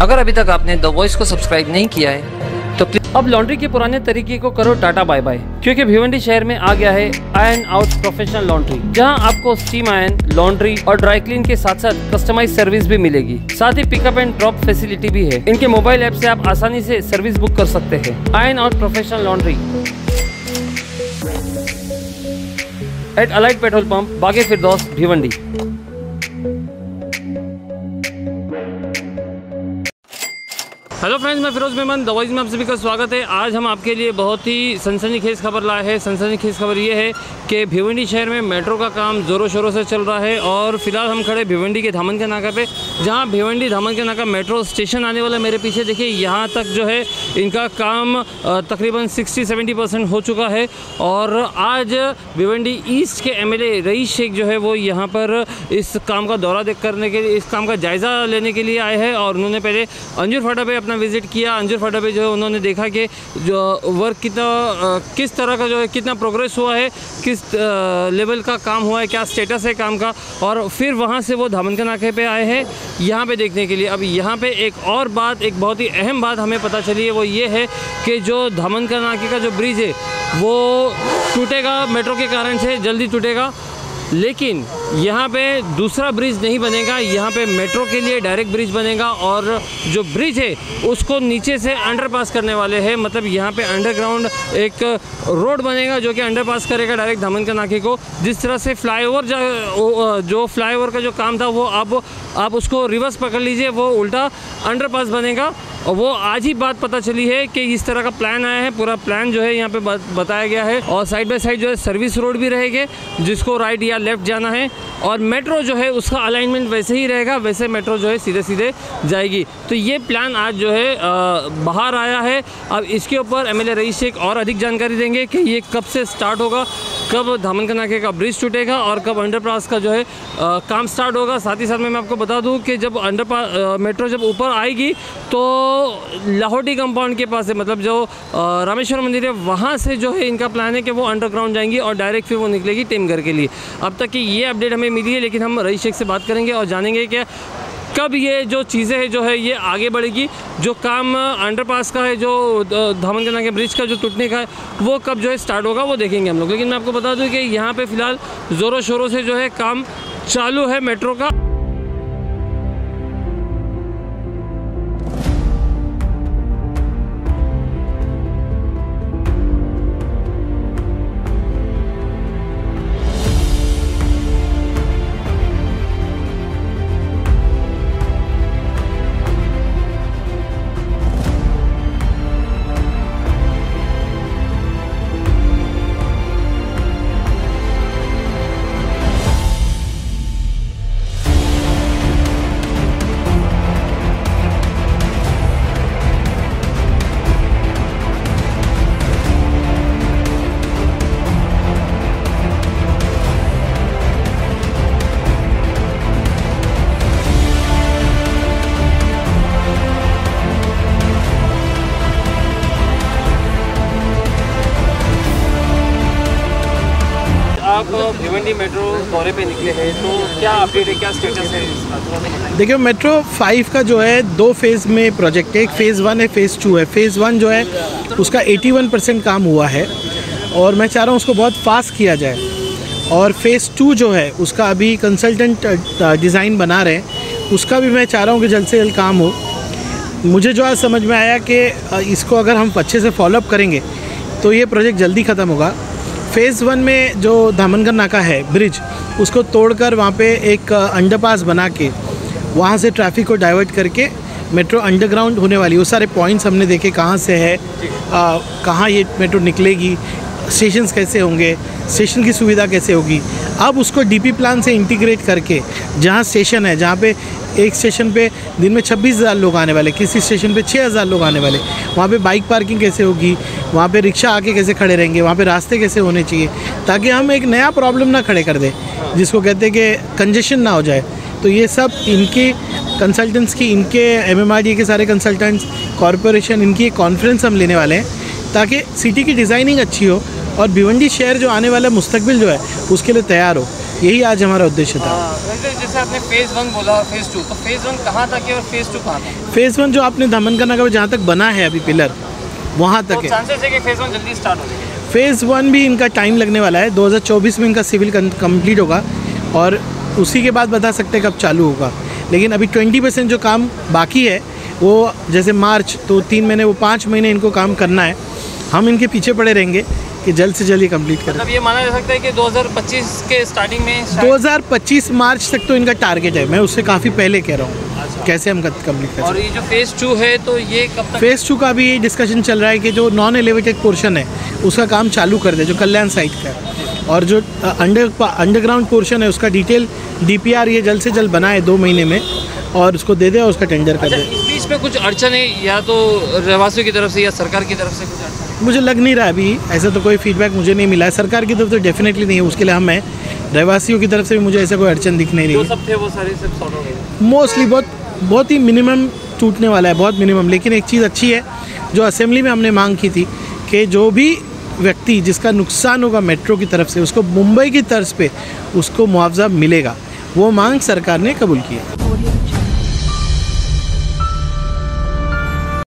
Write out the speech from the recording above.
अगर अभी तक आपने द वॉइस को सब्सक्राइब नहीं किया है तो अब लॉन्ड्री के पुराने तरीके को करो टाटा बाय बाय, क्योंकि भिवंडी शहर में आ गया है आयन आउट प्रोफेशनल लॉन्ड्री जहाँ आपको स्टीम आयन लॉन्ड्री और ड्राई क्लीन के साथ साथ कस्टमाइज सर्विस भी मिलेगी। साथ ही पिकअप एंड ड्रॉप फैसिलिटी भी है। इनके मोबाइल ऐप से आप आसानी से सर्विस बुक कर सकते हैं। Iron out professional laundry at Alight petrol pump Bage Firdaus, Bhiwandi. Hello friends, मैं फिरोज मेमन दवाइज में आप सभी का स्वागत है। आज हम आपके लिए बहुत ही सनसनीखेज खबर लाए हैं। सनसनीखेज खबर ये है कि भिवंडी शहर में मेट्रो का काम ज़ोरों शोरों से चल रहा है और फ़िलहाल हम खड़े भिवंडी के धामन के नाका पे, जहाँ भिवंडी धामन के नाका मेट्रो स्टेशन आने वाला मेरे पीछे। देखिए, यहाँ तक जो है इनका काम तकरीबन सिक्सटी सेवेंटी हो चुका है और आज भिवंडी ईस्ट के एम रईस शेख जो है वो यहाँ पर इस काम का दौरा देख करने के लिए, इस काम का जायज़ा लेने के लिए आए हैं और उन्होंने पहले अंजुर फाटा पे अपना विज़िट किया, अंजुर फाटा पे जो है उन्होंने देखा कि जो वर्क कितना किस तरह का जो है कितना प्रोग्रेस हुआ है, किस लेवल का काम हुआ है, क्या स्टेटस है काम का, और फिर वहाँ से वो धामन के नाके पे आए हैं, यहाँ पे देखने के लिए। अब यहाँ पे एक और बात, एक बहुत ही अहम बात हमें पता चली है, वो ये है कि जो धामन का नाके का जो ब्रिज है, वो टूटेगा मेट्रो के कारण से जल्दी टूटेगा लेकिन यहाँ पे दूसरा ब्रिज नहीं बनेगा, यहाँ पे मेट्रो के लिए डायरेक्ट ब्रिज बनेगा और जो ब्रिज है, उसको नीचे से अंडरपास करने वाले हैं। मतलब यहाँ पे अंडरग्राउंड एक रोड बनेगा जो कि अंडरपास करेगा डायरेक्ट धमन के नाके को। जिस तरह से फ्लाईओवर जो फ्लाईओवर का जो काम था, वो अब आप उसको रिवर्स पकड़ लीजिए, वो उल्टा अंडरपास बनेगा। और वो आज ही बात पता चली है कि इस तरह का प्लान आया है। पूरा प्लान जो है यहाँ पे बताया गया है। और साइड बाय साइड जो है सर्विस रोड भी रहेंगे, जिसको राइट या लेफ़्ट जाना है। और मेट्रो जो है, उसका अलाइनमेंट वैसे ही रहेगा, वैसे मेट्रो जो है सीधे सीधे जाएगी। तो ये प्लान आज जो है बाहर आया है। अब इसके ऊपर एम एल और अधिक जानकारी देंगे कि ये कब से स्टार्ट होगा। कब धामन का नाके का ब्रिज टूटेगा और कब अंडरपास का जो है आ, काम स्टार्ट होगा? साथ ही साथ में मैं आपको बता दूँ कि जब अंडरपास मेट्रो जब ऊपर आएगी तो लाहौटी कंपाउंड के पास है मतलब जो रामेश्वर मंदिर है वहाँ से जो है इनका प्लान है कि वो अंडरग्राउंड जाएँगी और डायरेक्ट फिर वो निकलेगी टीमघर के लिए। अब तक की ये अपडेट हमें मिली है लेकिन हम रईस शेख से बात करेंगे और जानेंगे कि कब ये जो चीज़ें हैं, जो है, ये आगे बढ़ेगी। जो काम अंडरपास का है, जो धामन के ब्रिज का जो टूटने का है, वो कब जो है स्टार्ट होगा, वो देखेंगे हम लोग। लेकिन मैं आपको बता दूँ कि यहाँ पर फ़िलहाल ज़ोरों शोरों से जो है काम चालू है मेट्रो का। आप भिवंडी मेट्रो दौरे पे निकले हैं तो क्या अपडेट है, क्या स्टेटस है मेट्रो फाइव का जो है, दो फ़ेज़ में प्रोजेक्ट है। एक फ़ेज़ वन है फ़ेज़ टू है। फ़ेज़ वन जो है, उसका 81 परसेंट काम हुआ है। और मैं चाह रहा हूँ उसको बहुत फास्ट किया जाए। और फ़ेज़ टू जो है, उसका अभी कंसल्टेंट डिज़ाइन बना रहे हैं। उसका भी मैं चाह रहा हूँ कि जल्द से जल्द काम हो। मुझे जो आज समझ में आया कि इसको अगर हम अच्छे से फॉलोअप करेंगे तो ये प्रोजेक्ट जल्दी ख़त्म होगा। फ़ेज़ वन में जो धामनगर नाका है ब्रिज उसको तोड़कर वहाँ पे एक अंडरपास बना के वहाँ से ट्रैफ़िक को डाइवर्ट करके मेट्रो अंडरग्राउंड होने वाली, वो सारे पॉइंट्स हमने देखे कहाँ से है कहाँ ये मेट्रो निकलेगी स्टेशन कैसे होंगे स्टेशन की सुविधा कैसे होगी। अब उसको डीपी प्लान से इंटीग्रेट करके जहाँ स्टेशन है, जहाँ पे एक स्टेशन पे दिन में छब्बीस हज़ार लोग आने वाले, किसी स्टेशन पे छः हज़ार लोग आने वाले, वहाँ पे बाइक पार्किंग कैसे होगी वहाँ पे रिक्शा आके कैसे खड़े रहेंगे? वहाँ पे रास्ते कैसे होने चाहिए? ताकि हम एक नया प्रॉब्लम ना खड़े कर दें जिसको कहते हैं कि कंजेशन ना हो जाए। तो ये सब इनके कंसल्टेंट्स की इनके एम के सारे कंसल्टेंट्स कॉरपोरेशन इनकी एक कॉन्फ्रेंस हम लेने वाले हैं ताकि सिटी की डिज़ाइनिंग अच्छी हो और भिवंडी शहर जो आने वाला मुस्तबिल जो है उसके लिए तैयार हो। यही आज हमारा उद्देश्य था। हाँ, जैसे आपने फ़ेज़ वन बोला फ़ेज़ टू तो फ़ेज़ वन कहाँ तक है और फ़ेज़ टू कहाँ तक फ़ेज़ वन जो आपने दमन का नगर जहाँ तक बना है अभी पिलर वहाँ तो तक है है कि फ़ेज़ वन जल्दी स्टार्ट हो जाएगा। फ़ेज़ वन भी इनका टाइम लगने वाला है। 2024 में इनका सिविल कंप्लीट होगा। और उसी के बाद बता सकते हैं कब चालू होगा। लेकिन अभी 20 परसेंट जो काम बाकी है वो जैसे मार्च तो तीन महीने वो पाँच महीने इनको काम करना है। हम इनके पीछे पड़े रहेंगे कि जल्द से जल्द ये कंप्लीट करें। मतलब ये माना जा सकता है कि 2025 के स्टार्टिंग में शायद- 2025 मार्च तक तो इनका टारगेट है। मैं उससे काफ़ी पहले कह रहा हूँ। कैसे हम कंप्लीट कर और ये जो फ़ेज़ टू है तो ये कब तक फ़ेज़ टू का भी डिस्कशन चल रहा है कि जो नॉन एलिवेटेड पोर्शन है उसका काम चालू कर दे जो कल्याण साइट का और जो अंडर अंडरग्राउंड पोर्शन है उसका डिटेल डीपीआर ये जल्द से जल्द बनाए दो महीने में और उसको दे दे और उसका टेंडर कर अच्छा दे। इस बीच में कुछ अड़चन है या तो रहवासियों की तरफ़ से या सरकार की तरफ़ से कुछ अड़चन मुझे लग नहीं रहा अभी ऐसा तो कोई फीडबैक मुझे नहीं मिला है। सरकार की तरफ़ तो डेफिनेटली नहीं है उसके लिए हम हैं। रहवासियों की तरफ़ से भी मुझे ऐसा कोई अड़चन दिख नहीं रही हो। मोस्टली बहुत बहुत ही मिनिमम टूटने वाला है, बहुत मिनिमम लेकिन एक चीज़ अच्छी है, जो असेंबली में हमने मांग की थी कि जो भी व्यक्ति जिसका नुकसान होगा मेट्रो की तरफ़ से, उसको मुंबई की तर्ज पे उसको मुआवजा मिलेगा, वो मांग सरकार ने कबूल की है।